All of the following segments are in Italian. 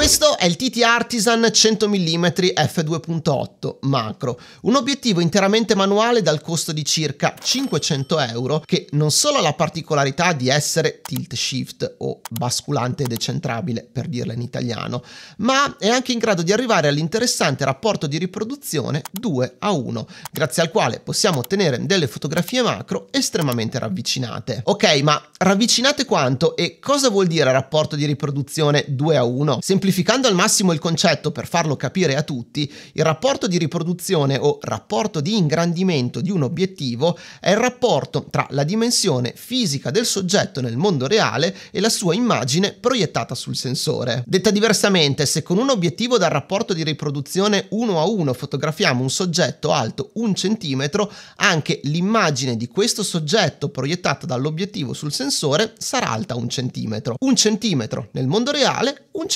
Questo è il TT Artisan 100 mm f2.8 macro, un obiettivo interamente manuale dal costo di circa 500 euro che non solo ha la particolarità di essere tilt shift o basculante decentrabile per dirla in italiano, ma è anche in grado di arrivare all'interessante rapporto di riproduzione 2 a 1, grazie al quale possiamo ottenere delle fotografie macro estremamente ravvicinate. Ok, ma ravvicinate quanto e cosa vuol dire rapporto di riproduzione 2 a 1? Semplificando al massimo il concetto per farlo capire a tutti, il rapporto di riproduzione o rapporto di ingrandimento di un obiettivo è il rapporto tra la dimensione fisica del soggetto nel mondo reale e la sua immagine proiettata sul sensore. Detta diversamente, se con un obiettivo dal rapporto di riproduzione 1 a 1 fotografiamo un soggetto alto un centimetro, anche l'immagine di questo soggetto proiettata dall'obiettivo sul sensore sarà alta un centimetro. Un centimetro nel mondo reale, un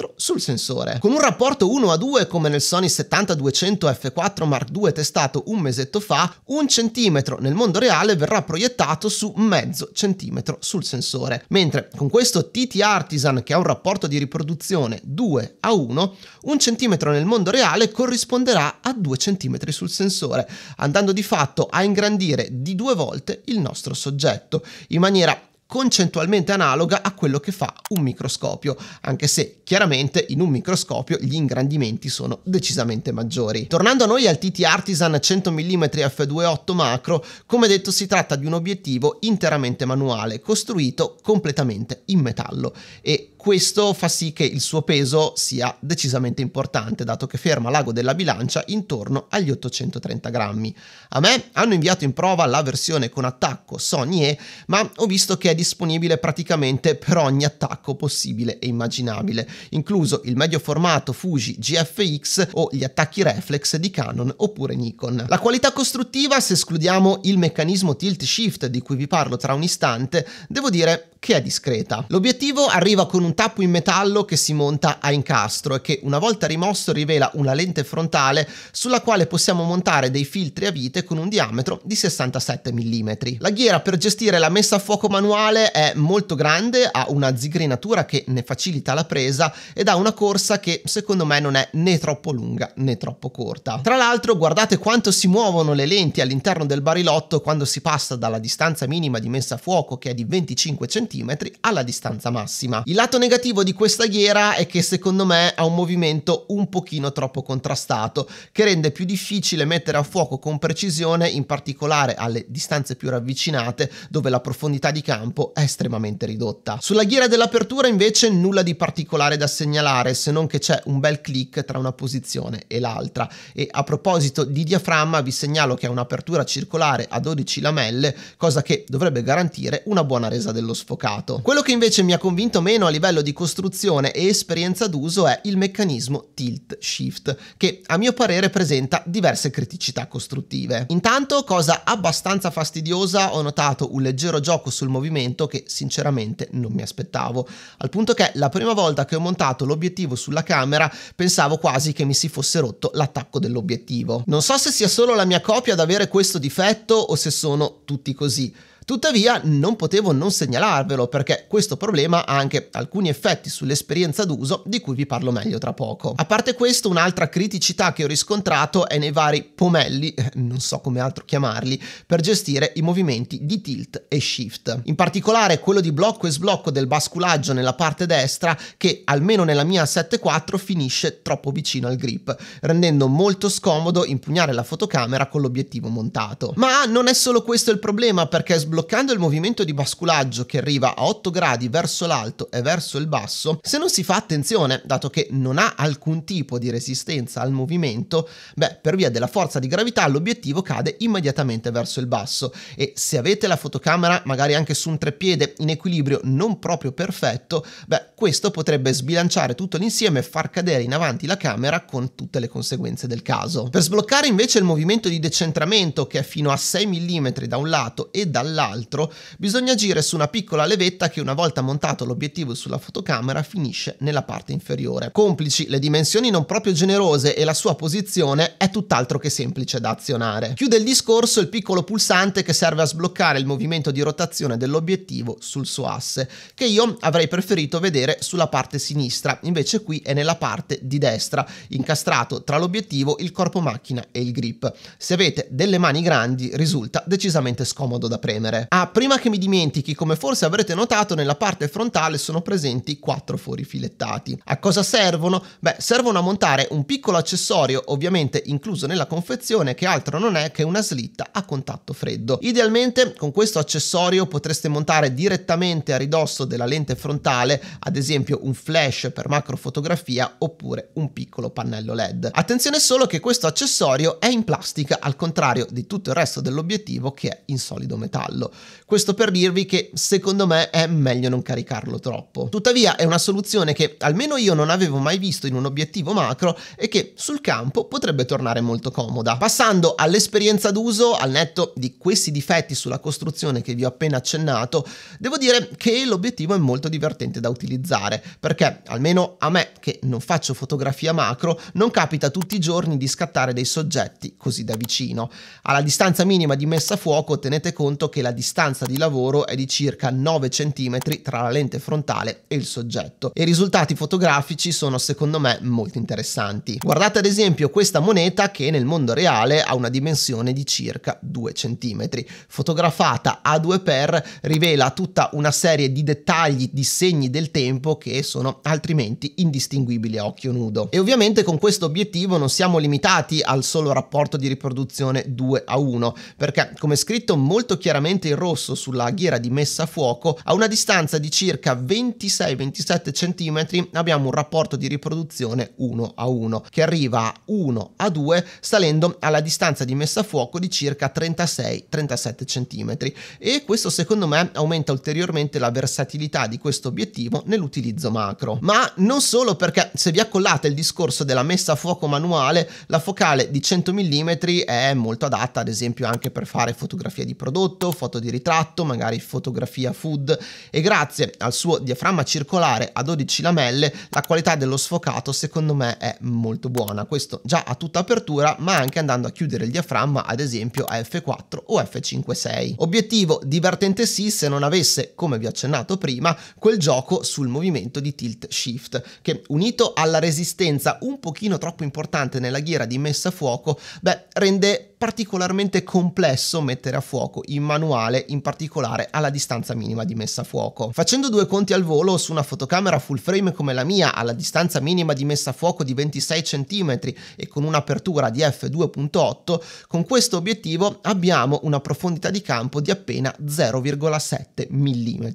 centimetro sul sensore. Con un rapporto 1 a 2 come nel Sony 70-200 f4 Mark II testato un mesetto fa, un centimetro nel mondo reale verrà proiettato su mezzo centimetro sul sensore, mentre con questo TT Artisan che ha un rapporto di riproduzione 2 a 1, un centimetro nel mondo reale corrisponderà a 2 centimetri sul sensore, andando di fatto a ingrandire di due volte il nostro soggetto, in maniera concettualmente analoga a quello che fa un microscopio, anche se chiaramente in un microscopio gli ingrandimenti sono decisamente maggiori. Tornando a noi al TT Artisan 100 mm f2.8 macro, come detto si tratta di un obiettivo interamente manuale, costruito completamente in metallo e questo fa sì che il suo peso sia decisamente importante, dato che ferma l'ago della bilancia intorno agli 830 grammi. A me hanno inviato in prova la versione con attacco Sony E, ma ho visto che è disponibile praticamente per ogni attacco possibile e immaginabile, incluso il medio formato Fuji GFX o gli attacchi reflex di Canon oppure Nikon. La qualità costruttiva, se escludiamo il meccanismo tilt shift di cui vi parlo tra un istante, devo dire che è discreta. L'obiettivo arriva con un tappo in metallo che si monta a incastro e che una volta rimosso rivela una lente frontale sulla quale possiamo montare dei filtri a vite con un diametro di 67 mm. La ghiera per gestire la messa a fuoco manuale è molto grande, ha una zigrinatura che ne facilita la presa ed ha una corsa che secondo me non è né troppo lunga né troppo corta. Tra l'altro guardate quanto si muovono le lenti all'interno del barilotto quando si passa dalla distanza minima di messa a fuoco che è di 25 cm cm alla distanza massima. Il lato negativo di questa ghiera è che secondo me ha un movimento un pochino troppo contrastato, che rende più difficile mettere a fuoco con precisione, in particolare alle distanze più ravvicinate, dove la profondità di campo è estremamente ridotta. Sulla ghiera dell'apertura invece nulla di particolare da segnalare, se non che c'è un bel click tra una posizione e l'altra. E a proposito di diaframma vi segnalo che ha un'apertura circolare a 12 lamelle, cosa che dovrebbe garantire una buona resa dello sfocato. Quello che invece mi ha convinto meno a livello di costruzione e esperienza d'uso è il meccanismo tilt shift, che a mio parere presenta diverse criticità costruttive. Intanto, cosa abbastanza fastidiosa, ho notato un leggero gioco sul movimento che sinceramente non mi aspettavo, al punto che la prima volta che ho montato l'obiettivo sulla camera pensavo quasi che mi si fosse rotto l'attacco dell'obiettivo. Non so se sia solo la mia copia ad avere questo difetto o se sono tutti così. Tuttavia non potevo non segnalarvelo perché questo problema ha anche alcuni effetti sull'esperienza d'uso di cui vi parlo meglio tra poco. A parte questo, un'altra criticità che ho riscontrato è nei vari pomelli, eh, non so come altro chiamarli, per gestire i movimenti di tilt e shift. In particolare quello di blocco e sblocco del basculaggio nella parte destra che almeno nella mia 7.4 finisce troppo vicino al grip, rendendo molto scomodo impugnare la fotocamera con l'obiettivo montato. Ma non è solo questo il problema perché sbloccare bloccando il movimento di basculaggio che arriva a 8 gradi verso l'alto e verso il basso, se non si fa attenzione, dato che non ha alcun tipo di resistenza al movimento, beh, per via della forza di gravità l'obiettivo cade immediatamente verso il basso e se avete la fotocamera magari anche su un treppiede in equilibrio non proprio perfetto, beh, questo potrebbe sbilanciare tutto l'insieme e far cadere in avanti la camera con tutte le conseguenze del caso. Per sbloccare invece il movimento di decentramento che è fino a 6 mm da un lato e dall'altro, nell'altro, bisogna agire su una piccola levetta che una volta montato l'obiettivo sulla fotocamera finisce nella parte inferiore. Complici le dimensioni non proprio generose e la sua posizione è tutt'altro che semplice da azionare. Chiude il discorso il piccolo pulsante che serve a sbloccare il movimento di rotazione dell'obiettivo sul suo asse, che io avrei preferito vedere sulla parte sinistra, invece qui è nella parte di destra, incastrato tra l'obiettivo, il corpo macchina e il grip. Se avete delle mani grandi risulta decisamente scomodo da premere. Ah, prima che mi dimentichi, come forse avrete notato, nella parte frontale sono presenti quattro fori filettati. A cosa servono? Beh, servono a montare un piccolo accessorio, ovviamente incluso nella confezione, che altro non è che una slitta a contatto freddo. Idealmente con questo accessorio potreste montare direttamente a ridosso della lente frontale, ad esempio un flash per macrofotografia oppure un piccolo pannello LED. Attenzione solo che questo accessorio è in plastica al contrario di tutto il resto dell'obiettivo che è in solido metallo. Questo per dirvi che secondo me è meglio non caricarlo troppo. Tuttavia è una soluzione che almeno io non avevo mai visto in un obiettivo macro e che sul campo potrebbe tornare molto comoda. Passando all'esperienza d'uso, al netto di questi difetti sulla costruzione che vi ho appena accennato, devo dire che l'obiettivo è molto divertente da utilizzare, perché almeno a me che non faccio fotografia macro, non capita tutti i giorni di scattare dei soggetti così da vicino. Alla distanza minima di messa a fuoco tenete conto che la distanza di lavoro è di circa 9 cm tra la lente frontale e il soggetto i risultati fotografici sono secondo me molto interessanti. Guardate ad esempio questa moneta che nel mondo reale ha una dimensione di circa 2 cm. Fotografata a 2x rivela tutta una serie di dettagli, di segni del tempo che sono altrimenti indistinguibili a occhio nudo. E ovviamente con questo obiettivo non siamo limitati al solo rapporto di riproduzione 2 a 1, perché come scritto molto chiaramente in rosso sulla ghiera di messa a fuoco, a una distanza di circa 26-27 cm abbiamo un rapporto di riproduzione 1 a 1, che arriva a 1 a 2 salendo alla distanza di messa a fuoco di circa 36-37 cm e questo secondo me aumenta ulteriormente la versatilità di questo obiettivo nell'utilizzo macro. Ma non solo perché se vi accollate il discorso della messa a fuoco manuale, la focale di 100 mm è molto adatta ad esempio anche per fare fotografia di prodotto, foto di ritratto, magari fotografia food e grazie al suo diaframma circolare a 12 lamelle la qualità dello sfocato secondo me è molto buona. Questo già a tutta apertura ma anche andando a chiudere il diaframma ad esempio a f4 o f5.6. Obiettivo divertente sì se non avesse, come vi ho accennato prima, quel gioco sul movimento di tilt shift che unito alla resistenza un pochino troppo importante nella ghiera di messa a fuoco, beh, rende particolarmente complesso mettere a fuoco in manuale, in particolare alla distanza minima di messa a fuoco. Facendo due conti al volo su una fotocamera full frame come la mia, alla distanza minima di messa a fuoco di 26 cm e con un'apertura di f2.8, con questo obiettivo abbiamo una profondità di campo di appena 0,7 mm,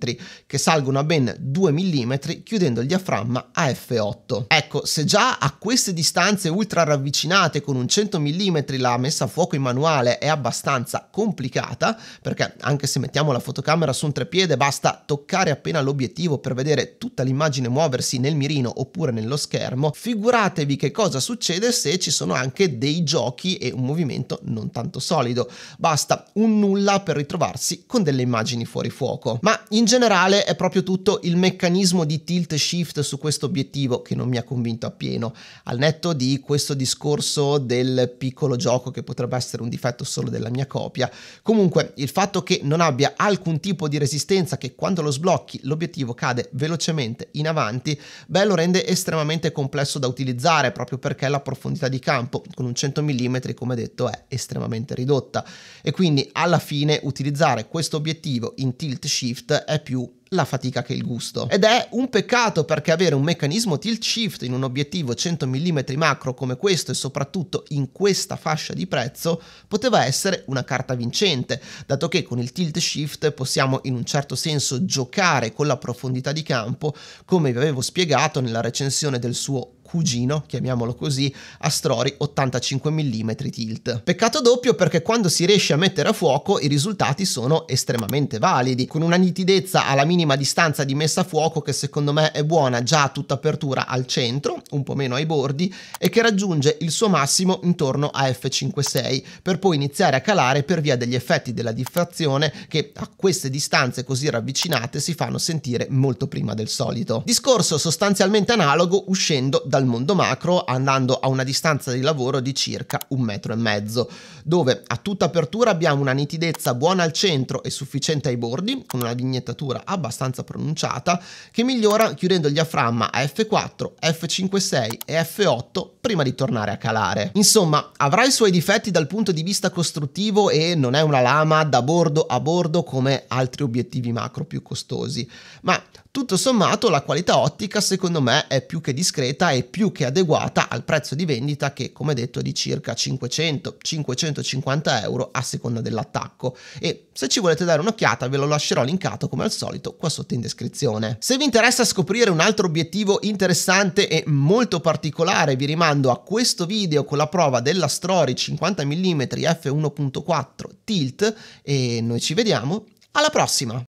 che salgono a ben 2 mm chiudendo il diaframma a f8. Ecco, se già a queste distanze ultra ravvicinate con un 100 mm la messa a fuoco in manuale è abbastanza complicata, perché anche se mettiamo la fotocamera su un trepiede basta toccare appena l'obiettivo per vedere tutta l'immagine muoversi nel mirino oppure nello schermo, figuratevi che cosa succede se ci sono anche dei giochi e un movimento non tanto solido. Basta un nulla per ritrovarsi con delle immagini fuori fuoco. Ma in generale è proprio tutto il meccanismo di tilt shift su questo obiettivo che non mi ha convinto appieno. Al netto di questo discorso del piccolo gioco che potrebbe essere essere un difetto solo della mia copia. Comunque il fatto che non abbia alcun tipo di resistenza, che quando lo sblocchi l'obiettivo cade velocemente in avanti, beh lo rende estremamente complesso da utilizzare proprio perché la profondità di campo con un 100 mm come detto è estremamente ridotta e quindi alla fine utilizzare questo obiettivo in tilt shift è più la fatica che il gusto. Ed è un peccato perché avere un meccanismo tilt shift in un obiettivo 100 mm macro come questo e soprattutto in questa fascia di prezzo poteva essere una carta vincente, dato che con il tilt shift possiamo in un certo senso giocare con la profondità di campo come vi avevo spiegato nella recensione del suo cugino, chiamiamolo così, Astrori 85 mm tilt. Peccato doppio perché quando si riesce a mettere a fuoco i risultati sono estremamente validi, con una nitidezza alla minima distanza di messa a fuoco che secondo me è buona già a tutta apertura al centro, un po' meno ai bordi, e che raggiunge il suo massimo intorno a f5.6, per poi iniziare a calare per via degli effetti della diffrazione che a queste distanze così ravvicinate si fanno sentire molto prima del solito. Discorso sostanzialmente analogo uscendo dal mondo macro andando a una distanza di lavoro di circa un metro e mezzo, dove a tutta apertura abbiamo una nitidezza buona al centro e sufficiente ai bordi, con una vignettatura abbastanza pronunciata, che migliora chiudendo il diaframma a F4, F5.6 e F8 prima di tornare a calare. Insomma, avrà i suoi difetti dal punto di vista costruttivo e non è una lama da bordo a bordo come altri obiettivi macro più costosi, ma tutto sommato la qualità ottica secondo me è più che discreta e più che adeguata al prezzo di vendita che come detto è di circa 500-550 euro a seconda dell'attacco e se ci volete dare un'occhiata ve lo lascerò linkato come al solito qua sotto in descrizione. Se vi interessa scoprire un altro obiettivo interessante e molto particolare vi rimando a questo video con la prova della Story 50 mm f1.4 tilt e noi ci vediamo alla prossima!